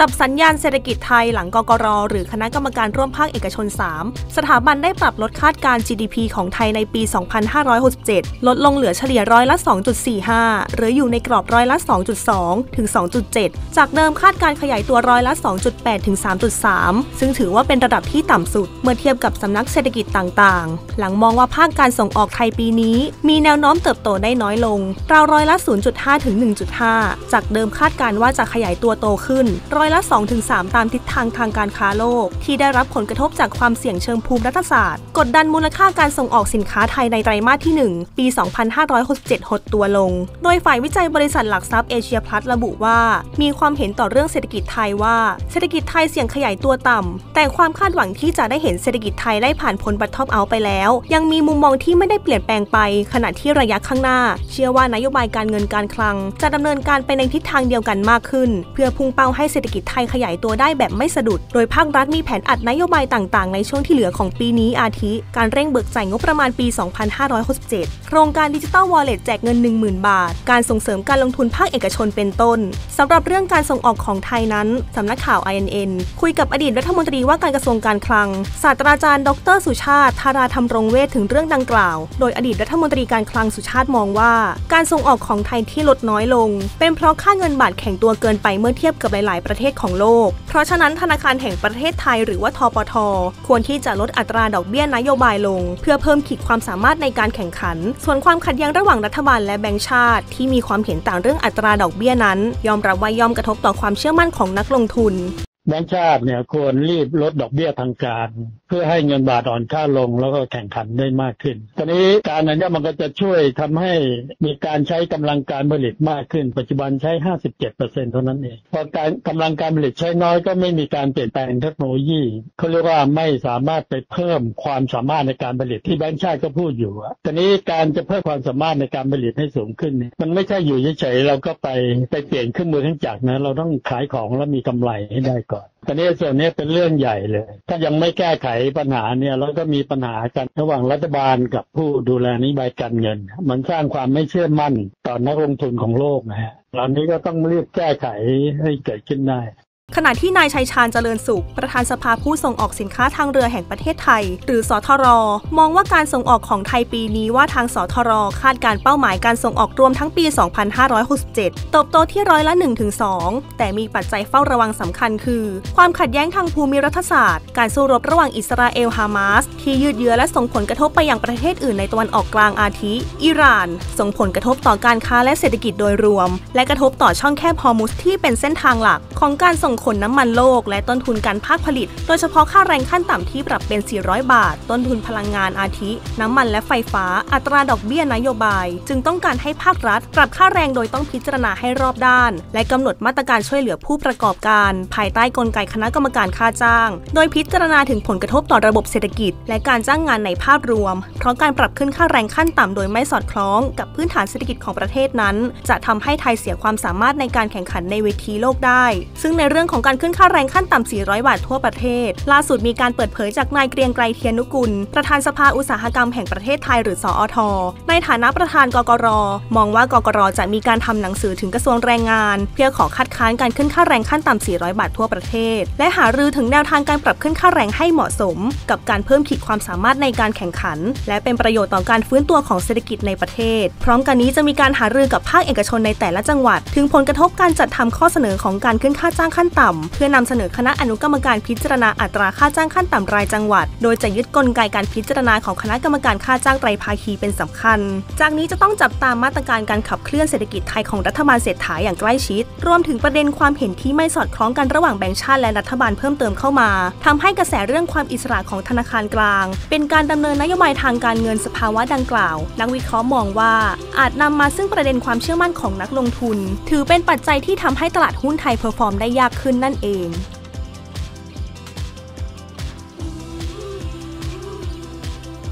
จับสัญญาณเศรษฐกิจไทยหลังกกรหรือคณะกรรมการร่วมภาคเอกชน 3 สถาบันได้ปรับลดคาดการ GDP ของไทยในปี 2567 ลดลงเหลือเฉลี่ยร้อยละ 2.45 หรืออยู่ในกรอบร้อยละ 2.2 ถึง 2.7 จากเดิมคาดการขยายตัวร้อยละ 2.8 ถึง 3.3 ซึ่งถือว่าเป็นระดับที่ต่ำสุด เมื่อเทียบกับสำนักเศรษฐกิจต่างๆ หลังมองว่าภาคการส่งออกไทยปีนี้ มีแนวโน้มเติบโตได้น้อยลงราวร้อยละ 0.5 ถึง 1.5 จากเดิมคาดการว่าจะขยายตัวโตขึ้นร้อยละ 2-3 ตามทิศทางทางการค้าโลก ที่ได้รับผลกระทบจากความเสี่ยงเชิงภูมิรัฐศาสตร์ กดดันมูลค่าการส่งออกสินค้าไทยในไตรมาสที่ 1 ปี 2567 หดตัวลง โดยฝ่ายวิจัยบริษัทหลักทรัพย์เอเชียพลัสระบุว่า มีความเห็นต่อเรื่องเศรษฐกิจไทยว่า เศรษฐกิจไทยเสี่ยงขยายตัวต่ำ แต่ความคาดหวังที่จะได้เห็นเศรษฐกิจไทยได้ผ่านพ้นบัตท็อปเอาไปแล้ว ยังมีมุมมองที่ไม่ได้เปลี่ยนแปลงไป ขณะที่ระยะข้างหน้า เชื่อว่านโยบายการเงินการคลัง จะดำเนินการไปในทิศทางเดียวกันมากขึ้น เพื่อพุ่งเป้าให้เศรษฐกิจไทยขยายตัวได้แบบไม่สะดุด โดยภาครัฐมีแผนอัดนโยบายต่างๆ ในช่วงที่เหลือของปีนี้อาทิ การเร่งเบิกจ่ายงบประมาณปี 2567 โครงการดิจิตอลวอลเล็ตแจกเงิน 10,000 บาท การส่งเสริมการลงทุนภาคเอกชนเป็นต้นสำหรับเรื่องการส่งออกของไทยนั้นสำนักข่าว INN คุยกับอดีตรัฐมนตรีว่าการกระทรวงการคลัง ศาสตราจารย์ ดร สุชาติธาราธรรมรงเวทถึงเรื่องดังกล่าว โดยอดีตรัฐมนตรีการคลังสุชาติมองว่า การส่งออกของไทยที่ลดน้อยลง เป็นเพราะค่าเงินบาทแข็งตัวเกินไปเมื่อเทียบกับหลาย ๆ ประเทศของโลก เพราะฉะนั้นธนาคารแห่งประเทศไทยหรือว่าทปท ควรที่จะลดอัตราดอกเบี้ยนโยบายลง เพื่อเพิ่มขีดความสามารถในการแข่งขัน ส่วนความขัดแย้งระหว่างรัฐบาลและแบงก์ชาติ ที่มีความเห็นต่างเรื่องอัตราดอกเบี้ยนั้น ยอมรับว่าย่อมกระทบต่อความเชื่อมั่นของนักลงทุน แบงก์ชาติเนี่ยควรรีบลดดอกเบี้ยทางการ เพื่อให้เงินบาทอ่อนค่าลงแล้วก็แข่งขันได้มากขึ้น ตอนนี้การนั้นมันก็จะช่วยทำให้มีการใช้กำลังการผลิตมากขึ้น ปัจจุบันใช้ 57เปอร์เซ็นเท่านั้นเอง พอการกำลังการผลิตใช้น้อยก็ไม่มีการเปลี่ยนแปลงเทคโนโลยีเขาเรียกว่าไม่สามารถไปเพิ่มความสามารถในการผลิตที่แบงก์ชาติก็พูดอยู่ตอนนี้การจะเพิ่มความสามารถในการผลิตให้สูงขึ้น มันไม่ใช่อยู่เฉยๆเราก็ไปไปเปลี่ยนเครื่องมือทั้งจักรนะเราต้องขายของแล้วมีกำไรให้ได้ก่อนก่อนตอนนี้ส่วนนี้เป็นเรื่องใหญ่เลย ถ้ายังไม่แก้ไขปัญหาเนี่ยเราก็มีปัญหากันระหว่างรัฐบาลกับผู้ดูแลนโยบายการเงิน มันสร้างความไม่เชื่อมั่นต่อนักลงทุนของโลกนะฮะเหล่านี้ก็ต้องรีบแก้ไขให้เกิดขึ้นได้ ขณะที่นายชัยชาญเจริญสุข ประธานสภาผู้ส่งออกสินค้าทางเรือแห่งประเทศไทย หรือสทร มองว่าการส่งออกของไทยปีนี้ว่าทางสทร คาดการเป้าหมายการส่งออกรวมทั้งปี 2567เติบโตที่ร้อยละ 1-2 แต่มีปัจจัยเฝ้าระวังสำคัญคือ ความขัดแย้งทางภูมิรัฐศาสตร์ การสู้รบระหว่างอิสราเอลฮามาส ที่ยืดเยื้อและส่งผลกระทบไปยังประเทศอื่นในตะวันออกกลางอาทิ อิหร่าน ส่งผลกระทบต่อการค้าและเศรษฐกิจโดยรวม และกระทบต่อช่องแคบฮอร์มุสที่เป็นเส้นทางหลักของการส่งขนน้ำมันโลก และต้นทุนการภาคผลิต โดยเฉพาะค่าแรงขั้นต่ำที่ปรับเป็น 400 บาท ต้นทุนพลังงานอาทิ น้ำมันและไฟฟ้า อัตราดอกเบี้ยนโยบาย จึงต้องการให้ภาครัฐ ปรับค่าแรงโดยต้องพิจารณาให้รอบด้าน และกำหนดมาตรการช่วยเหลือผู้ประกอบการ ภายใต้กลไกคณะกรรมการค่าจ้าง โดยพิจารณาถึงผลกระทบต่อระบบเศรษฐกิจ และการจ้างงานในภาพรวม เพราะการปรับขึ้นค่าแรงขั้นต่ำโดยไม่สอดคล้องกับพื้นฐานเศรษฐกิจของประเทศนั้น จะทำให้ไทยเสียความสามารถในการแข่งขันในเวทีโลกได้ ซึ่งในเรื่องของการขึ้นค่าแรงขั้นต่ำ 400 บาททั่วประเทศ ล่าสุดมีการเปิดเผยจากนายเกรียงไกรเทียนุกุล ประธานสภาอุตสาหกรรมแห่งประเทศไทยหรือสอท ในฐานะประธานกกร มองว่ากกรจะมีการทำหนังสือถึงกระทรวงแรงงาน เพื่อขอคัดค้านการขึ้นค่าแรงขั้นต่ำ 400 บาททั่วประเทศ และหารือถึงแนวทางการปรับขึ้นค่าแรงให้เหมาะสม กับการเพิ่มขีดความสามารถในการแข่งขัน และเป็นประโยชน์ต่อการฟื้นตัวของเศรษฐกิจในประเทศ พร้อมกันนี้จะมีการหารือกับภาคเอกชนในแต่ละจังหวัด ถึงผลกระทบการจัดทำข้อเสนอของการขึ้นค่าจ้างขั้นต่ำ เพื่อนำเสนอคณะอนุกรรมการพิจารณาอัตราค่าจ้างขั้นต่ำรายจังหวัด โดยจะยึดกลไกการพิจารณาของคณะกรรมการค่าจ้างไตรภาคีเป็นสำคัญ จากนี้จะต้องจับตามมาตรการการขับเคลื่อนเศรษฐกิจไทยของรัฐบาลเศรษฐาอย่างใกล้ชิด รวมถึงประเด็นความเห็นที่ไม่สอดคล้องกันระหว่างแบงก์ชาติและรัฐบาลเพิ่มเติมเข้ามาทำให้กระแสเรื่องความอิสระของธนาคารกลาง เป็นการดำเนินนโยบายทางการเงินสภาวะดังกล่าว นักวิเคราะห์มองว่า อาจนำมาซึ่งประเด็นความเชื่อมั่นของนักลงทุน ถือเป็นปัจจัยที่ทำให้ตลาดหุ้นไทย perform ได้ยากขึ้นขึ้นนั่นเอง